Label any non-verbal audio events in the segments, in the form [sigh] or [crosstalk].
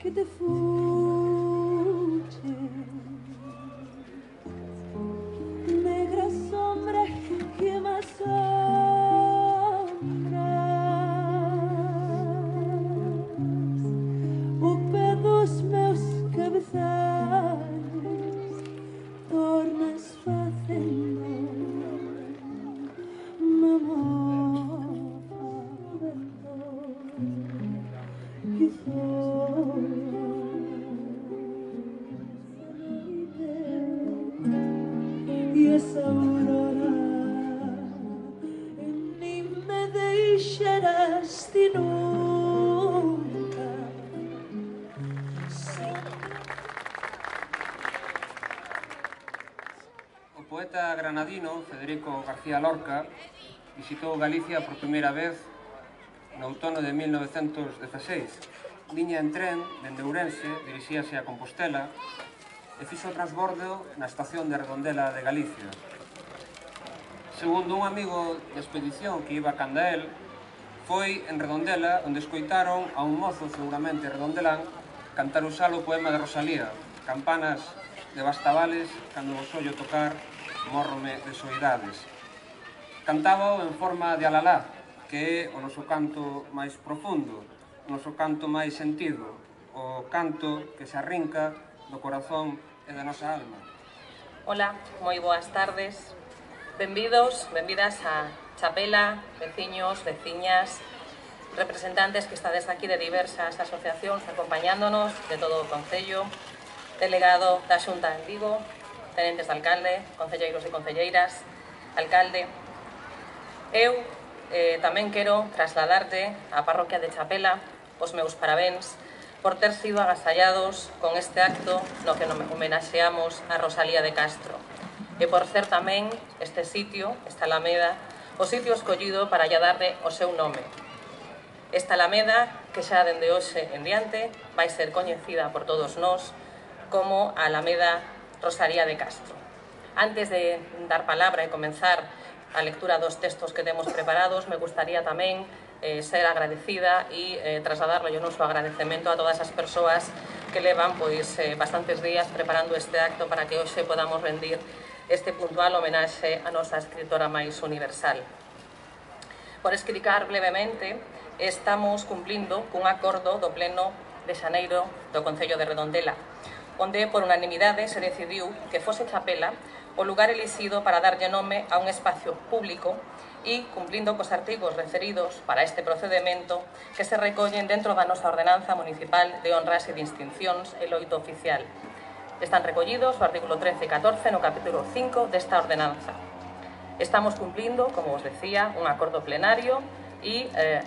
que the fool Federico García Lorca visitou Galicia por primeira vez no outono de 1916. Viña en tren dende Ourense, dirixíase a Compostela e fixo transbordo na estación de Redondela de Galicia. Segundo un amigo de expedición que iba a Candael, foi en Redondela onde escoitaron a un mozo seguramente redondelán cantar o salo poema de Rosalía, Campanas de Bastavales, cando vos ollo tocar morrome de soidades. Cantábao en forma de alalá, que é o noso canto máis profundo, o noso canto máis sentido, o canto que se arrinca do corazón e da nosa alma. Ola, moi boas tardes. Benvidos, benvidas a Chapela, veciños, veciñas, representantes que estades aquí de diversas asociacións acompañándonos de todo o Concello, delegado da Xunta en Vigo, tenentes de alcalde, concelleiros e concelleiras, alcalde. Eu eh, tamén quero trasladarte á parroquia de Chapela os meus parabéns por ter sido agasallados con este acto no que homenaxeamos a Rosalía de Castro e por ser tamén este sitio, esta Alameda, o sitio escollido para lle darle o seu nome. Esta Alameda, que xa dende hoxe en diante vai ser coñecida por todos nós como a Alameda Rosalía de Castro. Antes de dar palabra e comenzar a lectura dos textos que temos preparados, me gustaría tamén eh, ser agradecida e eh, trasladarlo yo noso agradecemento a todas as persoas que levan pois eh, bastantes días preparando este acto para que hoxe podamos rendir este puntual homenaxe a nosa escritora máis universal. Por explicar brevemente, estamos cumplindo cun acordo do Pleno de Xaneiro do Concello de Redondela onde por unanimidade se decidiu que fose Chapela o lugar elixido para darlle nome a un espacio público e cumplindo cos artigos referidos para este procedimento que se recollen dentro da nosa ordenanza municipal de honras e distincións e loito oficial. Están recollidos o artículo 13 e 14 no capítulo 5 desta ordenanza. Estamos cumplindo, como os decía, un acordo plenario e eh,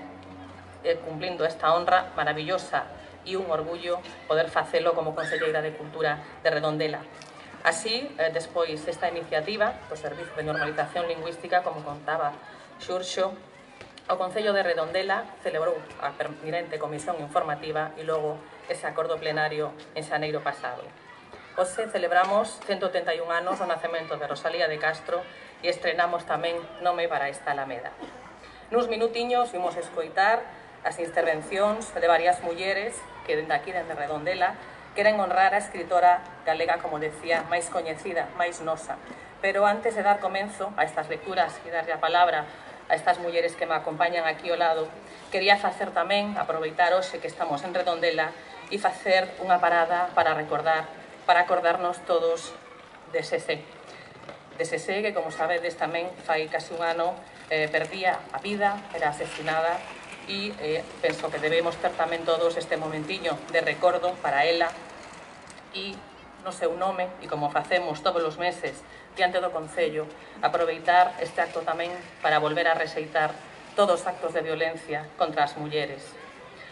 eh, cumplindo esta honra maravillosa e un orgullo poder facelo como Conselleira de Cultura de Redondela. Así, eh, despois desta iniciativa do Servizo de Normalización Lingüística, como contaba Xurxo, o Concello de Redondela celebrou a permanente comisión informativa e logo ese acordo plenario en xaneiro pasado. Hoxe celebramos 181 anos do nacemento de Rosalía de Castro e estrenamos tamén Nome para esta Alameda. Nuns minutiños vimos escoitar as intervencións de varias mulleres que dende aquí, dende Redondela, queren honrar a escritora galega, como decía, máis coñecida, máis nosa. Pero antes de dar comenzo a estas lecturas e darlle a palabra a estas mulleres que me acompañan aquí ao lado, quería facer tamén, aproveitar hoxe que estamos en Redondela, e facer unha parada para recordar, para acordarnos todos de Sese. De Sese, que como sabedes tamén fai casi un ano eh, perdía a vida, era asesinada e eh, penso que debemos ter tamén todos este momentiño de recordo para ela e no seu nome e como facemos todos os meses diante do Concello aproveitar este acto tamén para volver a reseitar todos os actos de violencia contra as mulleres.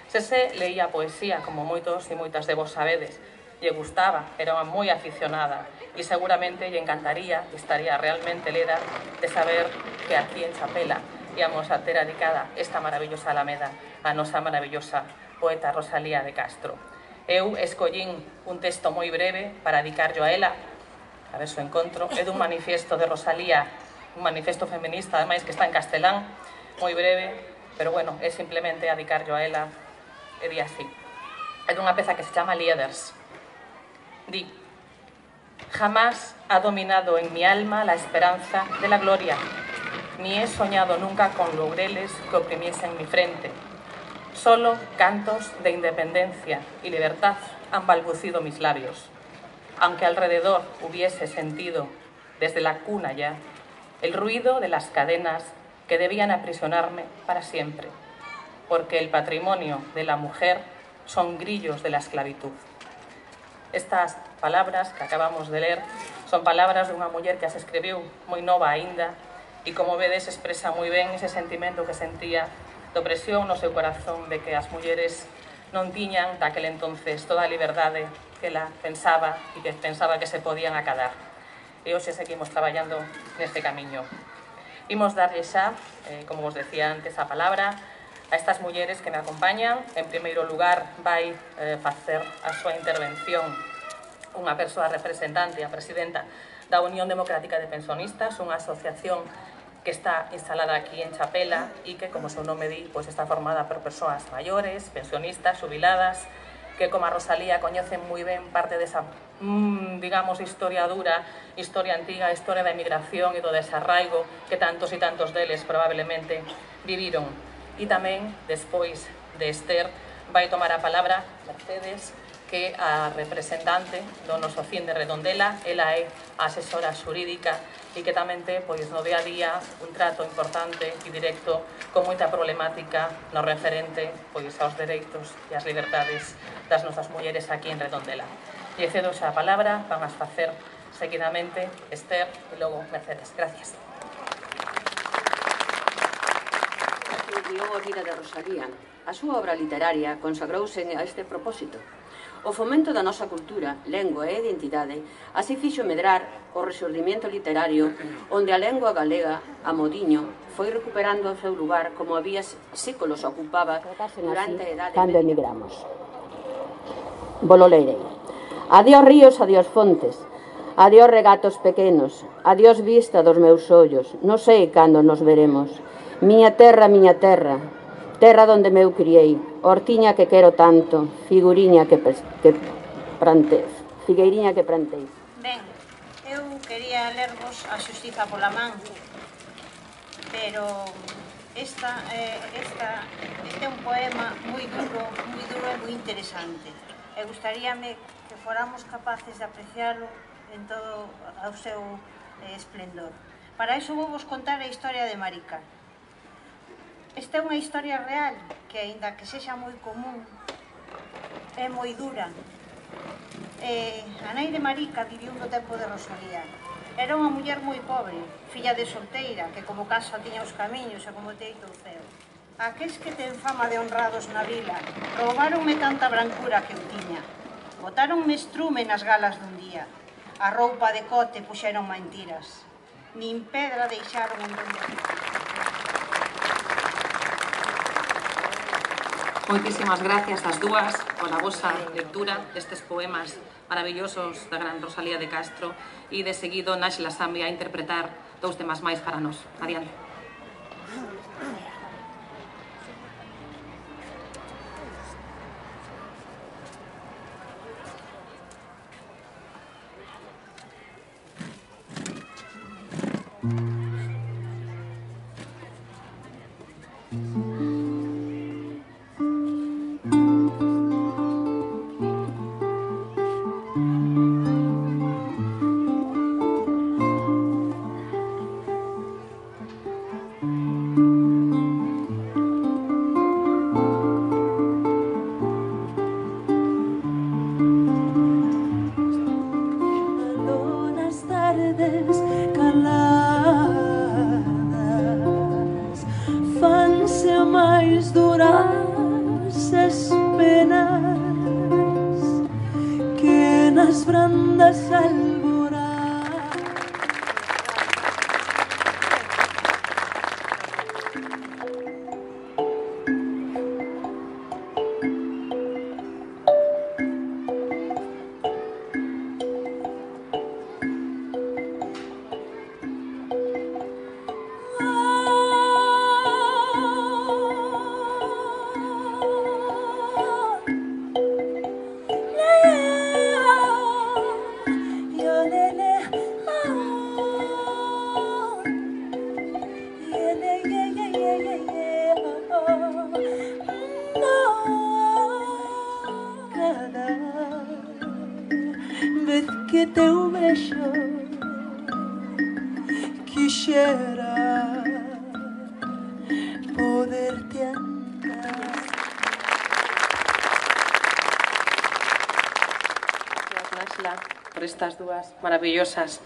Sese leía poesía, como moitos e moitas de vos sabedes, lle gustaba, era unha moi aficionada e seguramente lle encantaría, estaría realmente leda de saber que aquí en Chapela íamos a ter adicada esta maravillosa alameda a nosa maravillosa poeta Rosalía de Castro. Eu escollín un texto moi breve para adicarlo a ela, a ver se encontro, é dun manifiesto de Rosalía, un manifiesto feminista, ademais que está en castelán, moi breve, pero bueno, é simplemente adicarlo a ela, e di así. É dunha peza que se chama Lieders. Di, jamás ha dominado en mi alma la esperanza de la gloria, ni he soñado nunca con laureles que oprimiesen mi frente. Solo cantos de independencia y libertad han balbucido mis labios. Aunque alrededor hubiese sentido, desde la cuna ya, el ruido de las cadenas que debían aprisionarme para siempre, porque el patrimonio de la mujer son grillos de la esclavitud. Estas palabras que acabamos de ler son palabras dunha muller que as escribiu moi nova aínda e como vedes expresa moi ben ese sentimento que sentía de opresión no seu corazón de que as mulleres non tiñan daquel entonces toda a liberdade que la pensaba e que pensaba que se podían acadar. E hoxe seguimos traballando neste camiño. Imos darlle xa, eh, como vos decía antes, a palabra a estas mulleres que me acompañan. En primeiro lugar, vai eh, facer a súa intervención unha persoa representante, a presidenta da Unión Democrática de Pensionistas, unha asociación que está instalada aquí en Chapela e que, como seu nome di, pois está formada por persoas maiores, pensionistas, jubiladas, que como a Rosalía coñecen moi ben parte desa, mmm, digamos, historia dura, historia antiga, historia da emigración e do desarraigo que tantos e tantos deles probablemente viviron. E tamén, despois de Esther, vai tomar a palabra Mercedes, que a representante do noso fin de Redondela, ela é asesora xurídica e que tamén te, pois, no día a día un trato importante e directo con moita problemática no referente pois, aos dereitos e as libertades das nosas mulleres aquí en Redondela. E cedo xa a palabra, van a facer seguidamente Esther e logo Mercedes. Gracias. Diogo Rira de Rosalía. A súa obra literaria consagrouse a este propósito, O fomento da nosa cultura, lengua e identidade así fixo medrar o resurdimento literario onde a lengua galega, a modiño, foi recuperando o seu lugar como había séculos ocupaba durante a edade... Cando emigramos. Volo leirei. Adiós ríos, adiós fontes, Adiós regatos pequenos, adiós vista dos meus ollos, non sei cando nos veremos. Miña terra, miña terra, Terra donde meu criei, hortiña que quero tanto, figuriña que, que prante, figueiriña que prantei. Ben, eu quería lervos a xustiza pola man, pero esta, eh, esta, este é un poema moi duro, moi duro e moi interesante. E gustaríame que foramos capaces de apreciálo en todo o seu eh, esplendor. Para iso vou vos contar a historia de Marica. Esta é unha historia real que, aínda que sexa moi común, é moi dura. E a nai de Marica viviu no tempo de Rosalía. Era unha muller moi pobre, filla de solteira, que como casa tiña os camiños e como teito o ceo. Aqueles que ten fama de honrados na vila, roubaronme tanta brancura que eu tiña. Botaronme estrume nas galas dun día. A roupa de cote puxeron mentiras. Nin pedra deixaron en donde... Moitísimas gracias ás dúas pola vosa lectura destes poemas maravillosos da gran Rosalía de Castro e de seguido Naxla Sami a interpretar dous temas máis para nós. Adiante. por estas dúas maravillosas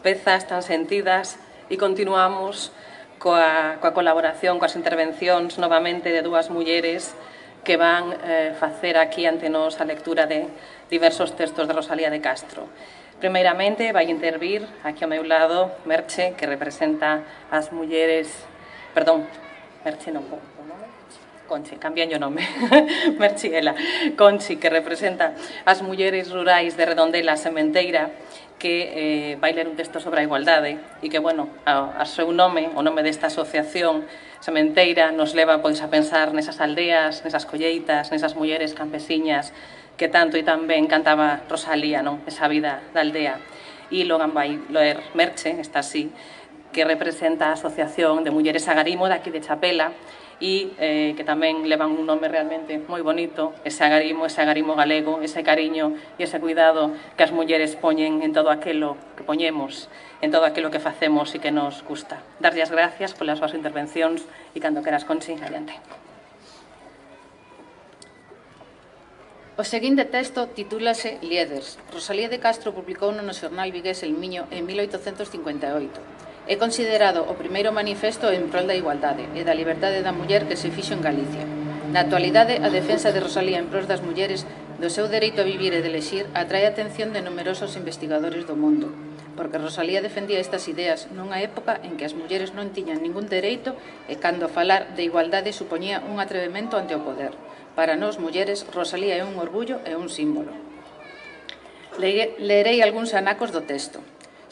pezas tan sentidas e continuamos coa, coa colaboración, coas intervencións novamente de dúas mulleres que van eh, facer aquí ante nós a lectura de diversos textos de Rosalía de Castro. Primeiramente, vai intervir aquí ao meu lado Merche, que representa as mulleres... Perdón, Merche non, Conchi, cambian o nome, [laughs] Merchiela, Conchi, que representa as mulleres rurais de Redondela, Sementeira, que eh, vai ler un texto sobre a igualdade e que, bueno, a, a seu nome, o nome desta asociación sementeira nos leva pois a pensar nesas aldeas, nesas colleitas, nesas mulleres campesiñas que tanto e tan ben cantaba Rosalía, non? Esa vida da aldea. E Logan vai loer Merche, está así, que representa a Asociación de Mulleres Agarimo daqui de Chapela, e eh, que tamén levan un nome realmente moi bonito, ese agarimo, ese agarimo galego, ese cariño e ese cuidado que as mulleres poñen en todo aquilo que poñemos, en todo aquilo que facemos e que nos gusta. Darlle as gracias polas súas intervencións e cando queras, Conchi, adiante. O seguinte texto titúlase Lieders. Rosalía de Castro publicou no xornal vigués El Miño en 1858. É considerado o primeiro manifesto en prol da igualdade e da liberdade da muller que se fixo en Galicia. Na actualidade, a defensa de Rosalía en prol das mulleres do seu dereito a vivir e de lexir atrae a atención de numerosos investigadores do mundo, porque Rosalía defendía estas ideas nunha época en que as mulleres non tiñan ningún dereito e cando falar de igualdade supoñía un atrevemento ante o poder. Para nós, mulleres, Rosalía é un orgullo e un símbolo. Leerei algúns anacos do texto.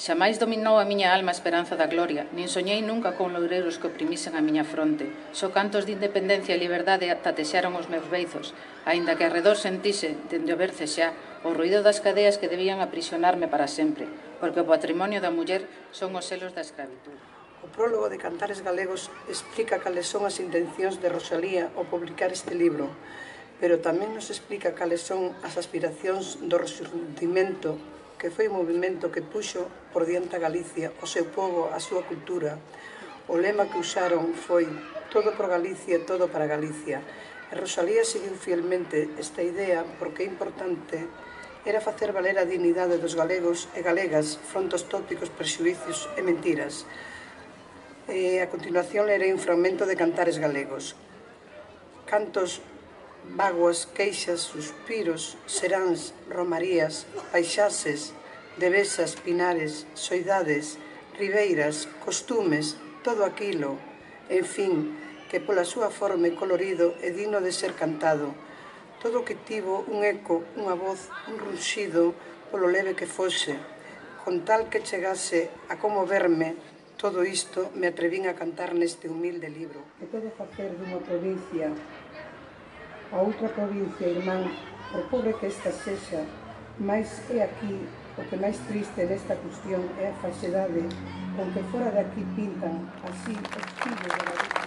Xamais dominou a miña alma a esperanza da gloria, nin soñei nunca con loureiros que oprimisen a miña fronte. Só cantos de independencia e liberdade tatexaron os meus beizos, aínda que arredor sentise, dende o verce xa, o ruido das cadeas que debían aprisionarme para sempre, porque o patrimonio da muller son os selos da escravitud. O prólogo de Cantares Galegos explica cales son as intencións de Rosalía ao publicar este libro, pero tamén nos explica cales son as aspiracións do resurgimento que foi un movimento que puxo por diante a Galicia, o seu povo, a súa cultura. O lema que usaron foi todo por Galicia todo para Galicia. E Rosalía seguiu fielmente esta idea porque é importante era facer valer a dignidade dos galegos e galegas fronte aos tópicos, prexuicios e mentiras. E a continuación lerei un fragmento de Cantares Galegos. Cantos Vaguas, queixas, suspiros, seráns, romarías, paixases, devesas, pinares, soidades, ribeiras, costumes, todo aquilo, en fin, que pola súa forma e colorido é digno de ser cantado. Todo que tivo un eco, unha voz, un ruxido polo leve que fose, con tal que chegase a conmoverme, todo isto me atrevín a cantar neste humilde libro. Que pode facer dunha provincia a outra provincia irmán, por pobre que esta sexa, máis é aquí o que máis triste desta cuestión é a falsedade con que fora de aquí pintan así os filhos da vida.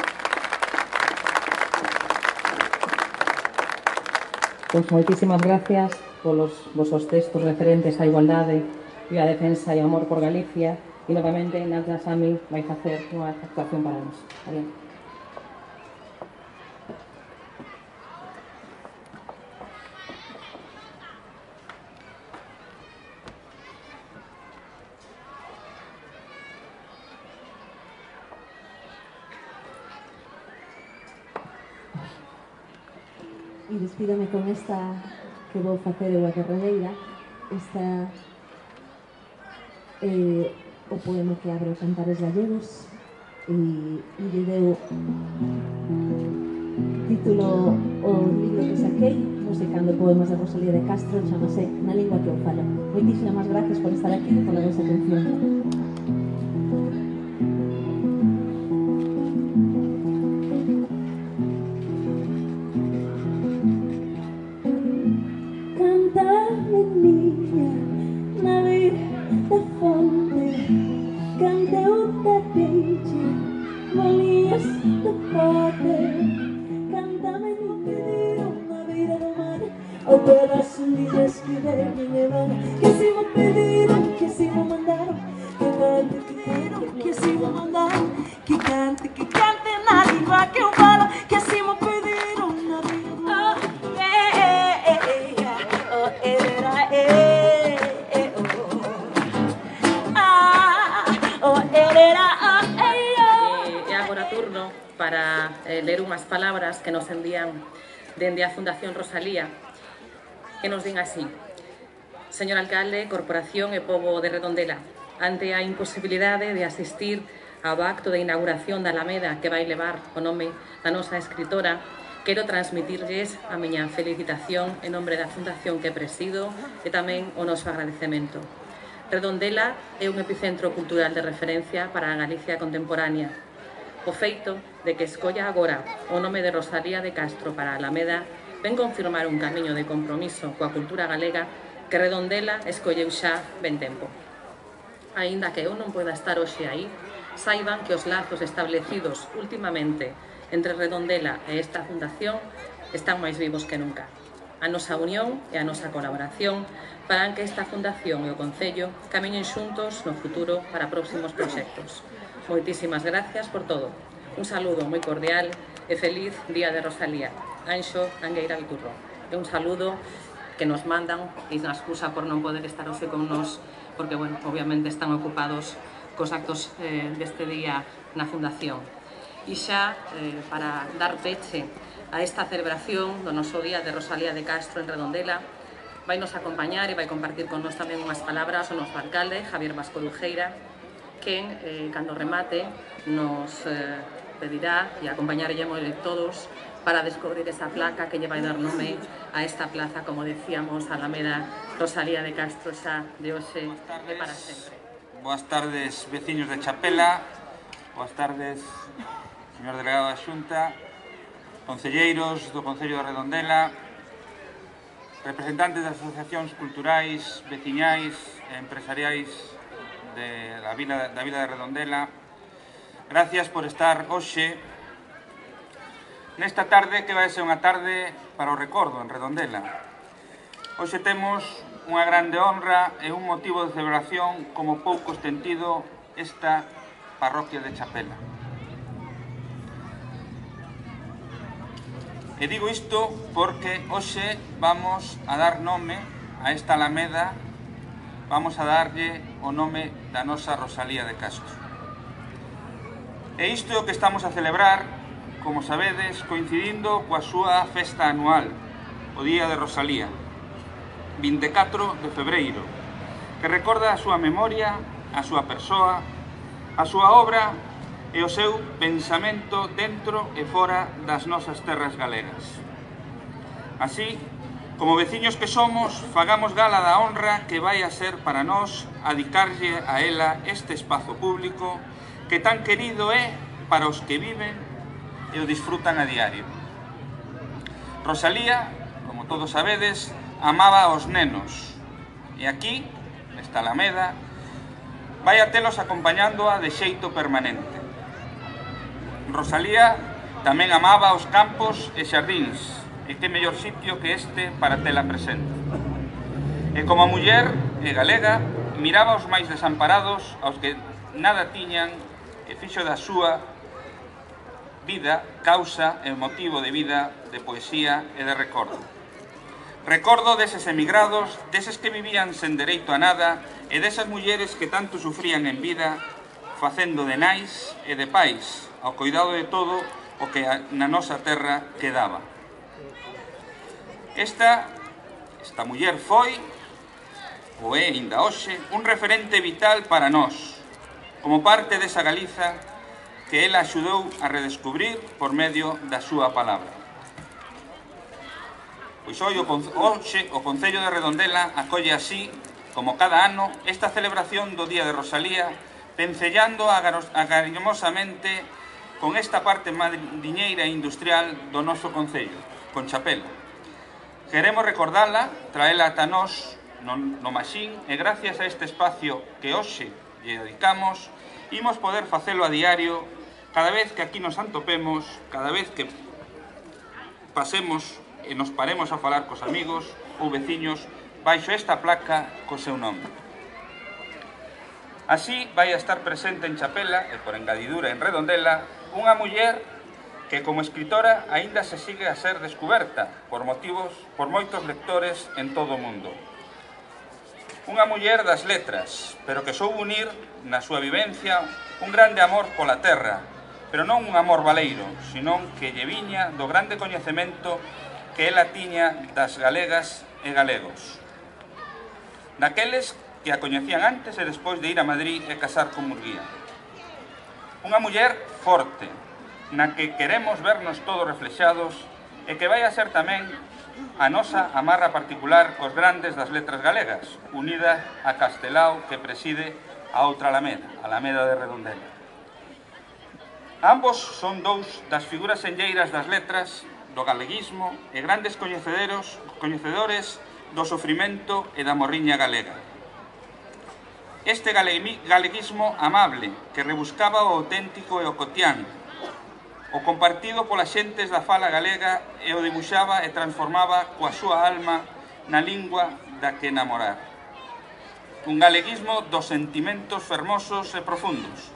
Pois moitísimas gracias polos vosos textos referentes á igualdade e á defensa e amor por Galicia e novamente Nadia Sami vai facer unha actuación para nós. Adiós. e despídame con esta que vou facer eu a guerraleira esta eh, o poema que abre o Cantares Gallegos. E, e lle deu título o libro que saquei musicando poemas de Rosalía de Castro chamase Na lingua que eu falo Moitísimas gracias por estar aquí e pola vosa atención. Cántame tu pedido, una vida romana, o pedaço de esquivar me levaram. Que se me pediram, que se me mandaram, que tanto quero, que se me mandaram, que tanto unhas palabras que nos envían dende a Fundación Rosalía, que nos din así. Señor Alcalde, Corporación e Pobo de Redondela, ante a imposibilidade de asistir ao acto de inauguración da Alameda que vai levar o nome da nosa escritora, quero transmitirlles a miña felicitación en nome da Fundación que presido e tamén o noso agradecemento. Redondela é un epicentro cultural de referencia para a Galicia contemporánea, O feito de que escolla agora o nome de Rosalía de Castro para a Alameda ven confirmar un camiño de compromiso coa cultura galega que Redondela escolleu xa ben tempo. Aínda que eu non poida estar hoxe aí, saiban que os lazos establecidos últimamente entre Redondela e esta fundación están máis vivos que nunca. A nosa unión e a nosa colaboración farán que esta fundación e o Concello camiñen xuntos no futuro para próximos proxectos. Moitísimas gracias por todo. Un saludo moi cordial e feliz Día de Rosalía. Anxo Angueira Viturro. E un saludo que nos mandan e unha excusa por non poder estar hoxe con nós porque, bueno, obviamente están ocupados cos actos eh, deste día na Fundación. E xa, eh, para dar peche a esta celebración do noso Día de Rosalía de Castro en Redondela, vai nos acompañar e vai compartir con nós tamén unhas palabras o noso alcalde, Javier Vasco Lujeira, quen, eh, cando remate, nos eh, pedirá e acompañaremos todos para descubrir esa placa que lle vai dar nome a esta plaza, como decíamos, Alameda Rosalía de Castro xa de hoxe e para sempre. Boas tardes, veciños de Chapela, boas tardes, señor delegado da Xunta, concelleiros do Concello de Redondela, representantes das asociacións culturais, veciñais e empresariais de la vila, da vila de Redondela. Gracias por estar hoxe nesta tarde que vai ser unha tarde para o recordo en Redondela. Hoxe temos unha grande honra e un motivo de celebración como pouco estendido esta parroquia de Chapela. E digo isto porque hoxe vamos a dar nome a esta alameda vamos a darlle o nome da nosa Rosalía de Castro. E isto é o que estamos a celebrar, como sabedes, coincidindo coa súa festa anual, o Día de Rosalía, 24 de febreiro, que recorda a súa memoria, a súa persoa, a súa obra e o seu pensamento dentro e fora das nosas terras galegas. Así, Como veciños que somos, fagamos gala da honra que vai a ser para nós adicarlle a ela este espazo público que tan querido é para os que viven e o disfrutan a diario. Rosalía, como todos sabedes, amaba aos nenos. E aquí, nesta Alameda, vai a telos acompañándoa de xeito permanente. Rosalía tamén amaba os campos e xardíns, e que mellor sitio que este para tela presente. E como a muller e galega, miraba os máis desamparados, aos que nada tiñan, e fixo da súa vida, causa e motivo de vida, de poesía e de recordo. Recordo deses emigrados, deses que vivían sen dereito a nada e desas mulleres que tanto sufrían en vida facendo de nais e de pais ao cuidado de todo o que na nosa terra quedaba. Esta, esta muller foi, o é ainda hoxe, un referente vital para nós, como parte desa Galiza que ela axudou a redescubrir por medio da súa palabra. Pois hoxe o Concello de Redondela acolle así, como cada ano, esta celebración do Día de Rosalía, pencellando agarimosamente con esta parte madriñeira e industrial do noso Concello, con Chapela. Queremos recordarla, traela ata nós no, no Maxín e gracias a este espacio que hoxe lle dedicamos, imos poder facelo a diario cada vez que aquí nos antopemos, cada vez que pasemos e nos paremos a falar cos amigos ou veciños baixo esta placa co seu nome. Así vai a estar presente en Chapela e por engadidura en Redondela unha muller que como escritora aínda se sigue a ser descoberta por motivos por moitos lectores en todo o mundo. Unha muller das letras, pero que sou unir na súa vivencia un grande amor pola terra, pero non un amor valeiro, senón que lle viña do grande coñecemento que ela tiña das galegas e galegos. Daqueles que a coñecían antes e despois de ir a Madrid e casar con Murguía. Unha muller forte, na que queremos vernos todos reflexados e que vai a ser tamén a nosa amarra particular cos grandes das letras galegas, unida a Castelao que preside a outra Alameda, a Alameda de Redondela. Ambos son dous das figuras enlleiras das letras, do galeguismo e grandes coñecederos, coñecedores do sofrimento e da morriña galega. Este galeguismo amable que rebuscaba o auténtico e o cotián O compartido polas xentes da fala galega e o dibuixaba e transformaba coa súa alma na lingua da que enamorar. Un galeguismo dos sentimentos fermosos e profundos,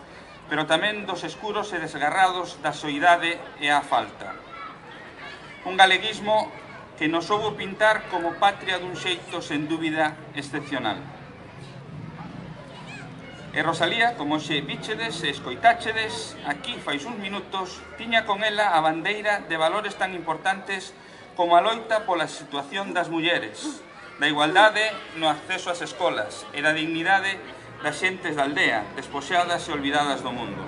pero tamén dos escuros e desgarrados da soidade e a falta. Un galeguismo que nos soubo pintar como patria dun xeito sen dúbida excepcional. E Rosalía, como xe bichedes e escoitáchedes, aquí fais uns minutos, tiña con ela a bandeira de valores tan importantes como a loita pola situación das mulleres, da igualdade no acceso ás escolas e da dignidade das xentes da aldea, despoxeadas e olvidadas do mundo.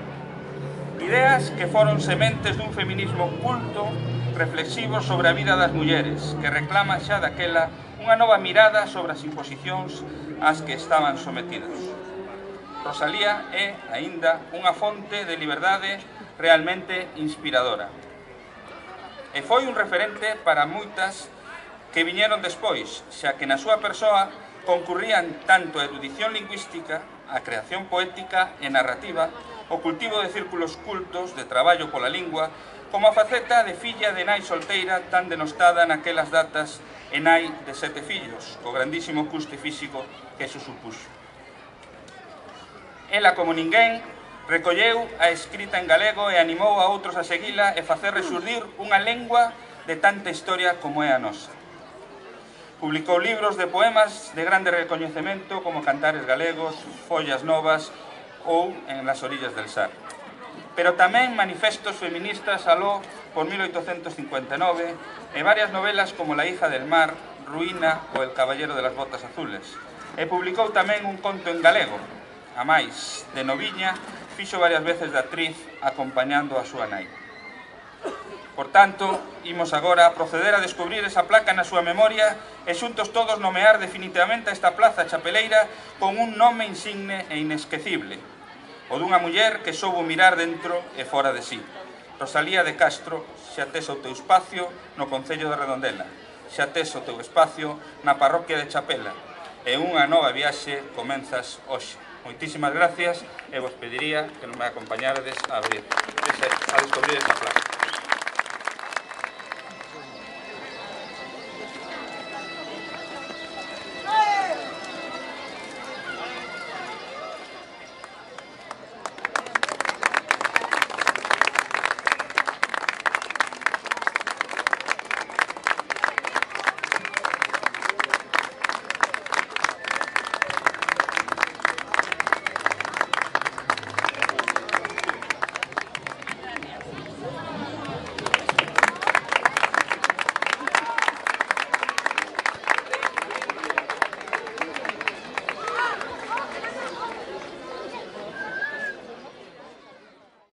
Ideas que foron sementes dun feminismo culto, reflexivo sobre a vida das mulleres, que reclama xa daquela unha nova mirada sobre as imposicións ás que estaban sometidas. Rosalía é, aínda, unha fonte de liberdade realmente inspiradora. E foi un referente para moitas que viñeron despois, xa que na súa persoa concurrían tanto a erudición lingüística, a creación poética e narrativa, o cultivo de círculos cultos de traballo pola lingua, como a faceta de filla de nai solteira tan denostada naquelas datas e nai de sete fillos, co grandísimo custe físico que se supuxo ela como ninguén, recolleu a escrita en galego e animou a outros a seguila e facer resurdir unha lengua de tanta historia como é a nosa. Publicou libros de poemas de grande recoñecemento como Cantares Galegos, Follas Novas ou En las orillas del Sar. Pero tamén manifestos feministas aló por 1859 e varias novelas como La hija del mar, Ruina ou El caballero de las botas azules. E publicou tamén un conto en galego, A máis, de noviña, fixo varias veces de actriz acompañando a súa nai. Por tanto, imos agora a proceder a descubrir esa placa na súa memoria e xuntos todos nomear definitivamente esta plaza chapeleira con un nome insigne e inesquecible, o dunha muller que soubo mirar dentro e fora de sí. Rosalía de Castro, xa tes o teu espacio no Concello de Redondela, xa tes o teu espacio na parroquia de Chapela, e unha nova viaxe comenzas hoxe. Moitísimas gracias e vos pediría que non me acompañardes a abrir, a descubrir esta plaza.